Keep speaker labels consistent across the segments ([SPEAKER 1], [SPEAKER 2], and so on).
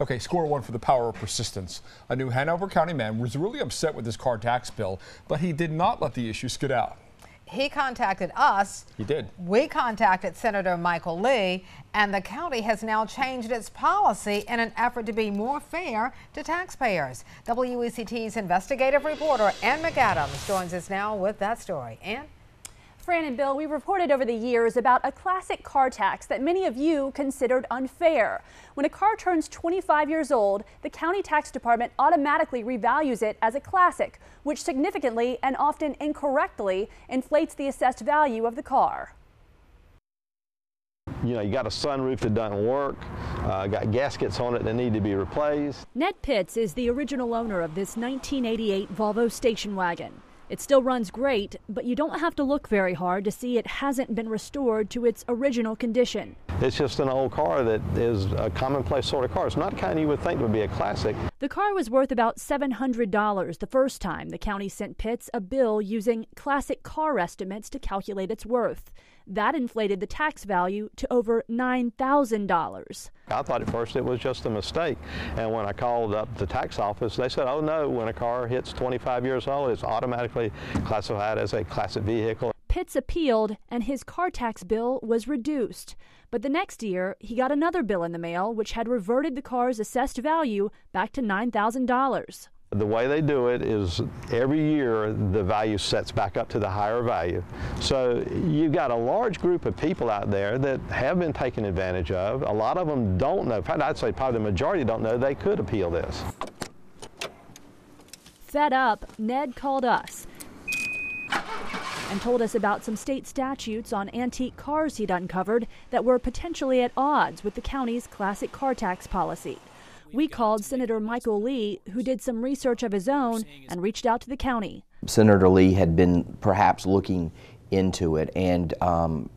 [SPEAKER 1] Okay, score one for the power of persistence. A New Hanover County man was really upset with his car tax bill, but he did not let the issue skid out.
[SPEAKER 2] He contacted us.
[SPEAKER 1] He did.
[SPEAKER 2] We contacted Senator Michael Lee, and the county has now changed its policy in an effort to be more fair to taxpayers. WECT's investigative reporter Ann McAdams joins us now with that story. Ann?
[SPEAKER 3] Fran and Bill, we reported over the years about a classic car tax that many of you considered unfair. When a car turns 25 years old, the county tax department automatically revalues it as a classic, which significantly and often incorrectly inflates the assessed value of the car.
[SPEAKER 4] You know, you got a sunroof that doesn't work, uh, got gaskets on it that need to be replaced.
[SPEAKER 3] Ned Pitts is the original owner of this 1988 Volvo station wagon. It still runs great, but you don't have to look very hard to see it hasn't been restored to its original condition.
[SPEAKER 4] It's just an old car that is a commonplace sort of car. It's not kind you would think would be a classic.
[SPEAKER 3] The car was worth about $700 the first time the county sent Pitts a bill using classic car estimates to calculate its worth. That inflated the tax value to over $9,000.
[SPEAKER 4] I thought at first it was just a mistake. And when I called up the tax office, they said, oh no, when a car hits 25 years old, it's automatically classified as a classic vehicle.
[SPEAKER 3] Pitts appealed and his car tax bill was reduced. But the next year, he got another bill in the mail which had reverted the car's assessed value back to $9,000.
[SPEAKER 4] The way they do it is every year the value sets back up to the higher value. So you've got a large group of people out there that have been taken advantage of. A lot of them don't know. In fact, I'd say probably the majority don't know they could appeal this.
[SPEAKER 3] Fed up, Ned called us and told us about some state statutes on antique cars he'd uncovered that were potentially at odds with the county's classic car tax policy. We called Senator Michael Lee, who did some research of his own and reached out to the county.
[SPEAKER 5] Senator Lee had been perhaps looking into it and um,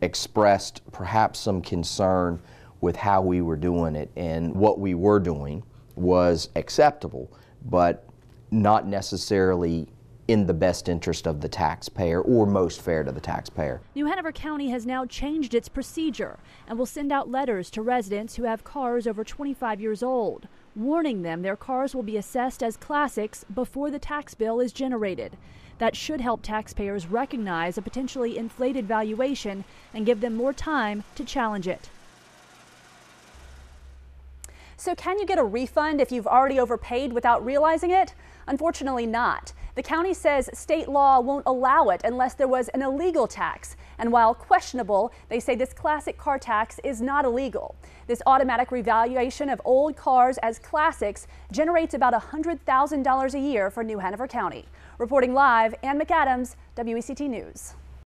[SPEAKER 5] expressed perhaps some concern with how we were doing it. And what we were doing was acceptable, but not necessarily in the best interest of the taxpayer or most fair to the taxpayer.
[SPEAKER 3] New Hanover County has now changed its procedure and will send out letters to residents who have cars over 25 years old, warning them their cars will be assessed as classics before the tax bill is generated. That should help taxpayers recognize a potentially inflated valuation and give them more time to challenge it. So, can you get a refund if you've already overpaid without realizing it? Unfortunately, not. The county says state law won't allow it unless there was an illegal tax. And while questionable, they say this classic car tax is not illegal. This automatic revaluation of old cars as classics generates about $100,000 a year for New Hanover County. Reporting live, Ann McAdams, WECT News.